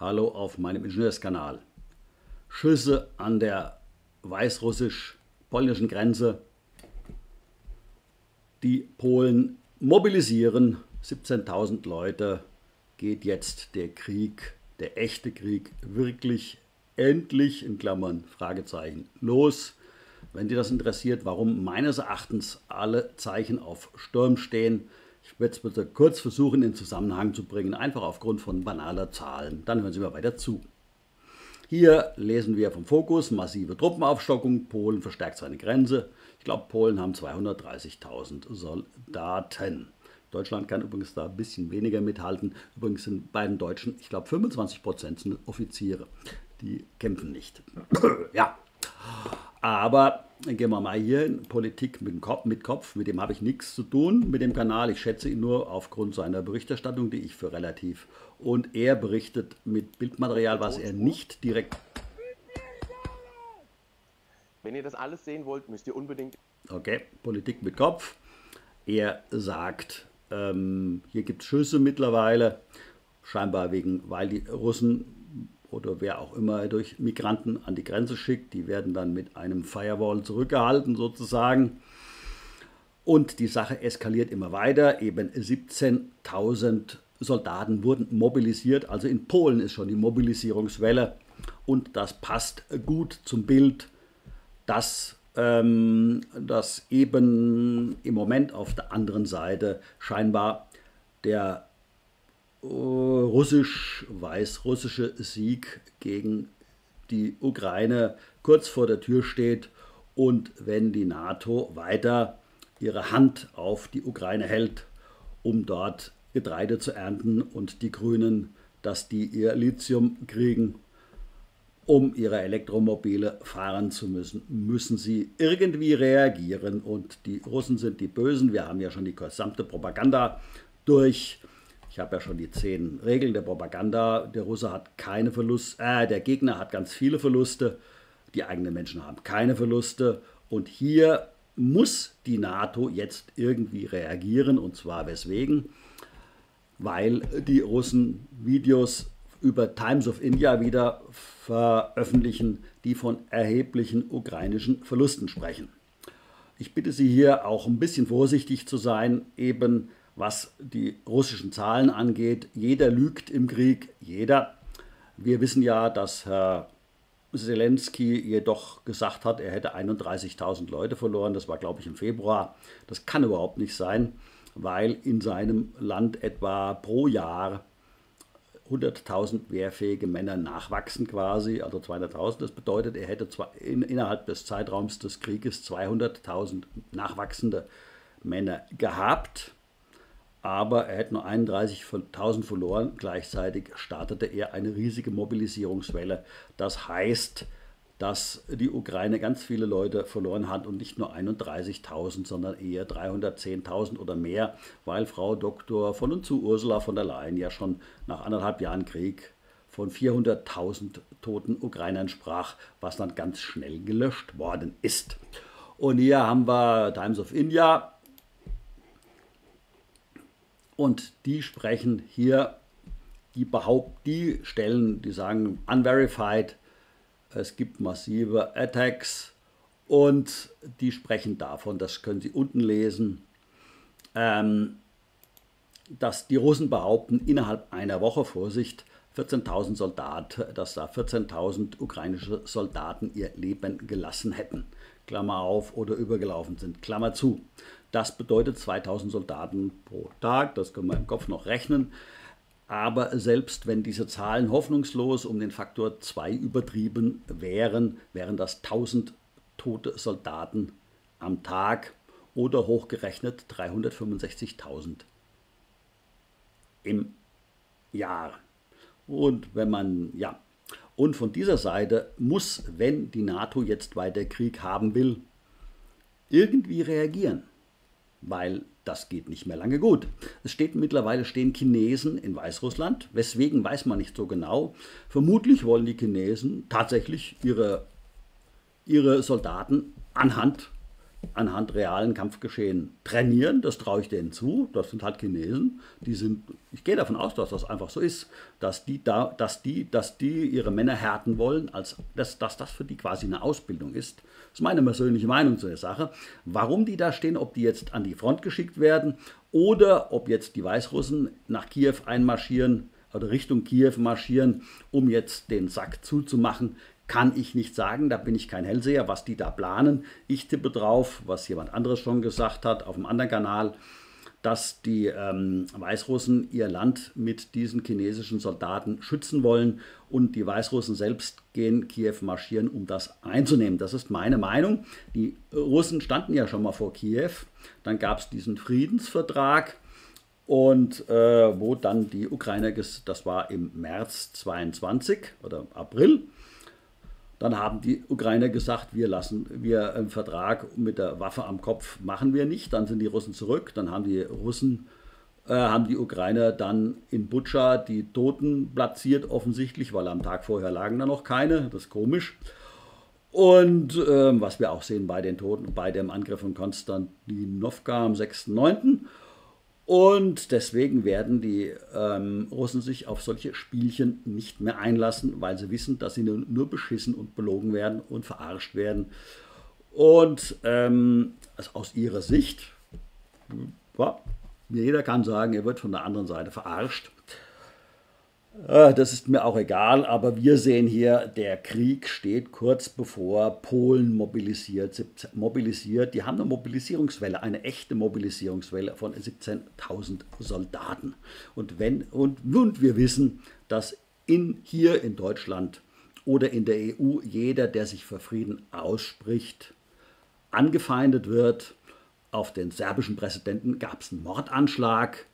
Hallo auf meinem Ingenieurskanal. Schüsse an der weißrussisch-polnischen Grenze. Die Polen mobilisieren 17.000 Leute. Geht jetzt der Krieg, der echte Krieg, wirklich endlich in Klammern Fragezeichen los? Wenn dir das interessiert, warum meines Erachtens alle Zeichen auf Sturm stehen, ich werde es bitte kurz versuchen in Zusammenhang zu bringen, einfach aufgrund von banaler Zahlen. Dann hören Sie mir weiter zu. Hier lesen wir vom Fokus massive Truppenaufstockung. Polen verstärkt seine Grenze. Ich glaube, Polen haben 230.000 Soldaten. Deutschland kann übrigens da ein bisschen weniger mithalten. Übrigens sind bei den Deutschen, ich glaube, 25 Prozent sind Offiziere. Die kämpfen nicht. ja. Aber gehen wir mal hier in Politik mit Kopf, mit, Kopf, mit dem habe ich nichts zu tun, mit dem Kanal. Ich schätze ihn nur aufgrund seiner Berichterstattung, die ich für relativ. Und er berichtet mit Bildmaterial, was er nicht direkt. Wenn ihr das alles sehen wollt, müsst ihr unbedingt. Okay, Politik mit Kopf. Er sagt, ähm, hier gibt es Schüsse mittlerweile, scheinbar wegen, weil die Russen oder wer auch immer durch Migranten an die Grenze schickt. Die werden dann mit einem Firewall zurückgehalten sozusagen. Und die Sache eskaliert immer weiter. Eben 17.000 Soldaten wurden mobilisiert. Also in Polen ist schon die Mobilisierungswelle. Und das passt gut zum Bild, dass, ähm, dass eben im Moment auf der anderen Seite scheinbar der russisch-weiß-russische Sieg gegen die Ukraine kurz vor der Tür steht und wenn die NATO weiter ihre Hand auf die Ukraine hält, um dort Getreide zu ernten und die Grünen, dass die ihr Lithium kriegen, um ihre Elektromobile fahren zu müssen, müssen sie irgendwie reagieren. Und die Russen sind die Bösen. Wir haben ja schon die gesamte Propaganda durch ich habe ja schon die zehn Regeln der Propaganda. Der Russe hat keine Verluste, äh, der Gegner hat ganz viele Verluste, die eigenen Menschen haben keine Verluste. Und hier muss die NATO jetzt irgendwie reagieren. Und zwar weswegen? Weil die Russen Videos über Times of India wieder veröffentlichen, die von erheblichen ukrainischen Verlusten sprechen. Ich bitte Sie hier auch ein bisschen vorsichtig zu sein, eben was die russischen Zahlen angeht. Jeder lügt im Krieg, jeder. Wir wissen ja, dass Herr Zelensky jedoch gesagt hat, er hätte 31.000 Leute verloren. Das war, glaube ich, im Februar. Das kann überhaupt nicht sein, weil in seinem Land etwa pro Jahr 100.000 wehrfähige Männer nachwachsen quasi, also 200.000. Das bedeutet, er hätte in, innerhalb des Zeitraums des Krieges 200.000 nachwachsende Männer gehabt aber er hätte nur 31.000 verloren. Gleichzeitig startete er eine riesige Mobilisierungswelle. Das heißt, dass die Ukraine ganz viele Leute verloren hat und nicht nur 31.000, sondern eher 310.000 oder mehr, weil Frau Dr. von und zu Ursula von der Leyen ja schon nach anderthalb Jahren Krieg von 400.000 toten Ukrainern sprach, was dann ganz schnell gelöscht worden ist. Und hier haben wir Times of India, und die sprechen hier, die behaupten, die stellen, die sagen unverified, es gibt massive Attacks und die sprechen davon, das können Sie unten lesen, ähm, dass die Russen behaupten, innerhalb einer Woche, Vorsicht, 14.000 Soldaten, dass da 14.000 ukrainische Soldaten ihr Leben gelassen hätten. Klammer auf, oder übergelaufen sind, Klammer zu. Das bedeutet 2000 Soldaten pro Tag, das können wir im Kopf noch rechnen. Aber selbst wenn diese Zahlen hoffnungslos um den Faktor 2 übertrieben wären, wären das 1000 tote Soldaten am Tag oder hochgerechnet 365.000 im Jahr. Und wenn man, ja, und von dieser Seite muss, wenn die NATO jetzt weiter Krieg haben will, irgendwie reagieren weil das geht nicht mehr lange gut. Es steht mittlerweile stehen Chinesen in Weißrussland. Weswegen weiß man nicht so genau. Vermutlich wollen die Chinesen tatsächlich ihre, ihre Soldaten anhand anhand realen Kampfgeschehen trainieren. Das traue ich denen zu. Das sind halt Chinesen. Die sind, ich gehe davon aus, dass das einfach so ist, dass die, da, dass die, dass die ihre Männer härten wollen, als dass, dass das für die quasi eine Ausbildung ist. Das ist meine persönliche Meinung zu der Sache. Warum die da stehen, ob die jetzt an die Front geschickt werden oder ob jetzt die Weißrussen nach Kiew einmarschieren oder Richtung Kiew marschieren, um jetzt den Sack zuzumachen, kann ich nicht sagen, da bin ich kein Hellseher, was die da planen. Ich tippe drauf, was jemand anderes schon gesagt hat auf einem anderen Kanal, dass die ähm, Weißrussen ihr Land mit diesen chinesischen Soldaten schützen wollen und die Weißrussen selbst gehen Kiew marschieren, um das einzunehmen. Das ist meine Meinung. Die Russen standen ja schon mal vor Kiew, dann gab es diesen Friedensvertrag und äh, wo dann die Ukrainer, das war im März 22 oder April, dann haben die Ukrainer gesagt, wir lassen, wir einen Vertrag mit der Waffe am Kopf machen wir nicht. Dann sind die Russen zurück. Dann haben die Russen, äh, haben die Ukrainer dann in Butscha die Toten platziert, offensichtlich, weil am Tag vorher lagen da noch keine. Das ist komisch. Und äh, was wir auch sehen bei den Toten, bei dem Angriff von Konstantinowka am 6.9. Und deswegen werden die ähm, Russen sich auf solche Spielchen nicht mehr einlassen, weil sie wissen, dass sie nur, beschissen und belogen werden und verarscht werden. Und ähm, also aus ihrer Sicht, ja, jeder kann sagen, er wird von der anderen Seite verarscht. Äh, das ist mir auch egal, aber wir sehen hier, der Krieg steht kurz bevor Polen mobilisiert. mobilisiert. Die haben eine Mobilisierungswelle, eine echte Mobilisierungswelle von 17.000 Soldaten. Und, wenn, und, und wir wissen, dass in, hier in Deutschland oder in der EU jeder, der sich für Frieden ausspricht, angefeindet wird. Auf den serbischen Präsidenten gab es einen Mordanschlag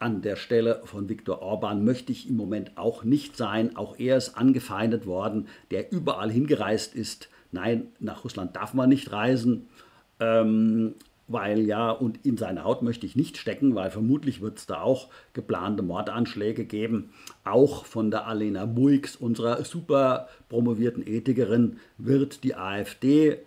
an der Stelle von Viktor Orban möchte ich im Moment auch nicht sein. Auch er ist angefeindet worden, der überall hingereist ist. Nein, nach Russland darf man nicht reisen, ähm, weil ja, und in seine Haut möchte ich nicht stecken, weil vermutlich wird es da auch geplante Mordanschläge geben. Auch von der Alena Buix, unserer super promovierten Ethikerin, wird die AfD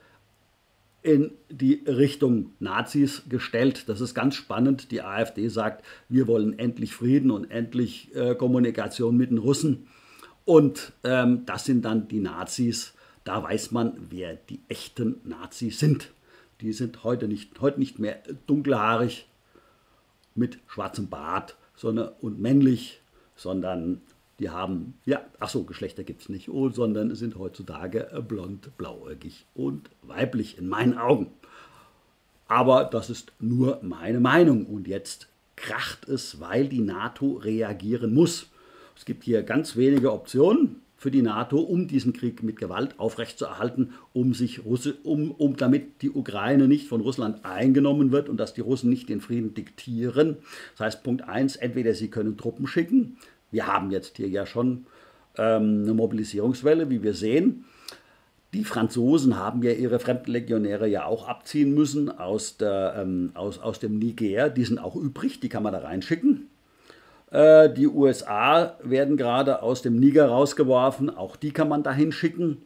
in die Richtung Nazis gestellt. Das ist ganz spannend. Die AfD sagt, wir wollen endlich Frieden und endlich äh, Kommunikation mit den Russen. Und ähm, das sind dann die Nazis. Da weiß man, wer die echten Nazis sind. Die sind heute nicht, heute nicht mehr dunkelhaarig mit schwarzem Bart sondern, und männlich, sondern die haben, ja, ach so, Geschlechter gibt es nicht, oh, sondern sind heutzutage blond, blauäugig und weiblich in meinen Augen. Aber das ist nur meine Meinung und jetzt kracht es, weil die NATO reagieren muss. Es gibt hier ganz wenige Optionen für die NATO, um diesen Krieg mit Gewalt aufrechtzuerhalten, um, sich Russe, um, um damit die Ukraine nicht von Russland eingenommen wird und dass die Russen nicht den Frieden diktieren. Das heißt, Punkt 1, entweder sie können Truppen schicken, wir haben jetzt hier ja schon ähm, eine Mobilisierungswelle, wie wir sehen. Die Franzosen haben ja ihre Fremdenlegionäre ja auch abziehen müssen aus, der, ähm, aus, aus dem Niger. Die sind auch übrig, die kann man da reinschicken. Äh, die USA werden gerade aus dem Niger rausgeworfen, auch die kann man dahin schicken.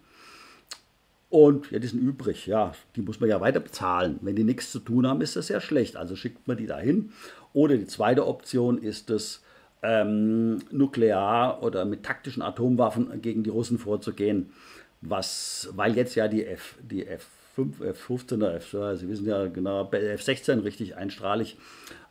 Und ja, die sind übrig, ja, die muss man ja weiter bezahlen. Wenn die nichts zu tun haben, ist das ja schlecht. Also schickt man die dahin. Oder die zweite Option ist es, ähm, nuklear oder mit taktischen Atomwaffen gegen die Russen vorzugehen, was, weil jetzt ja die, F, die F5, F15 oder F, Sie wissen ja genau, F16 richtig einstrahlig,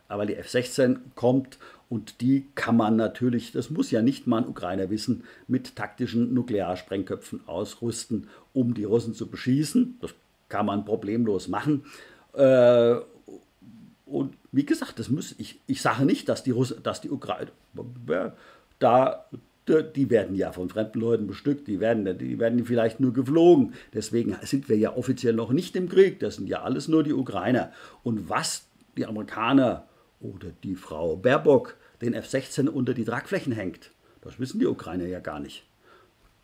aber die F16 kommt und die kann man natürlich, das muss ja nicht mal ein Ukrainer wissen, mit taktischen Nuklearsprengköpfen ausrüsten, um die Russen zu beschießen. Das kann man problemlos machen. Äh, und wie gesagt, das muss, ich, ich sage nicht, dass die, Russen, dass die Ukraine, da, die werden ja von fremden Leuten bestückt, die werden, die werden vielleicht nur geflogen. Deswegen sind wir ja offiziell noch nicht im Krieg. Das sind ja alles nur die Ukrainer. Und was die Amerikaner oder die Frau Baerbock den F-16 unter die Tragflächen hängt, das wissen die Ukrainer ja gar nicht.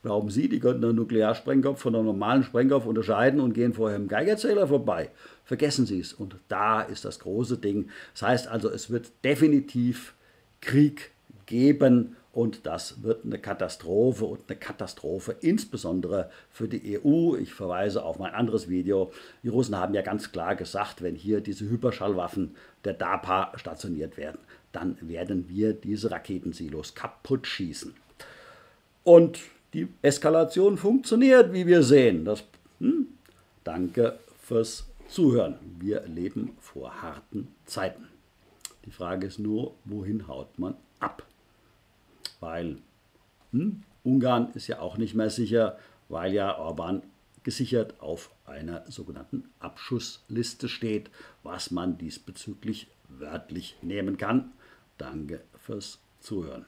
Glauben Sie, die könnten einen Nuklearsprengkopf von einem normalen Sprengkopf unterscheiden und gehen vorher im Geigerzähler vorbei? Vergessen Sie es. Und da ist das große Ding. Das heißt also, es wird definitiv Krieg geben Und das wird eine Katastrophe und eine Katastrophe insbesondere für die EU. Ich verweise auf mein anderes Video. Die Russen haben ja ganz klar gesagt, wenn hier diese Hyperschallwaffen der DAPA stationiert werden, dann werden wir diese Raketensilos kaputt schießen. Und die Eskalation funktioniert, wie wir sehen. Das, hm? Danke fürs Zuhören. Wir leben vor harten Zeiten. Die Frage ist nur, wohin haut man ab? Weil hm, Ungarn ist ja auch nicht mehr sicher, weil ja Orban gesichert auf einer sogenannten Abschussliste steht, was man diesbezüglich wörtlich nehmen kann. Danke fürs Zuhören.